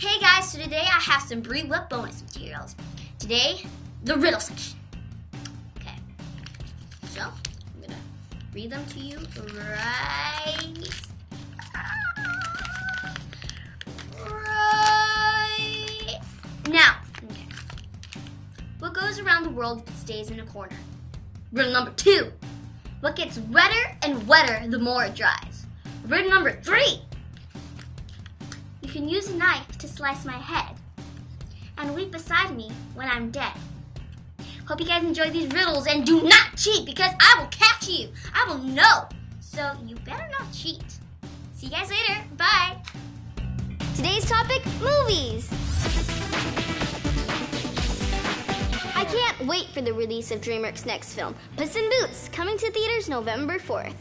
Hey guys, so today I have some Bri What bonus materials. Today, the riddle section. Okay, so I'm gonna read them to you right. Right now. Okay. What goes around the world but stays in a corner? Riddle number two. What gets wetter and wetter the more it dries? Riddle number three. You can use a knife to slice my head and weep beside me when I'm dead. Hope you guys enjoy these riddles and do not cheat because I will catch you. I will know. So you better not cheat. See you guys later. Bye. Today's topic movies. I can't wait for the release of DreamWorks' next film, Puss in Boots, coming to theaters November 4th.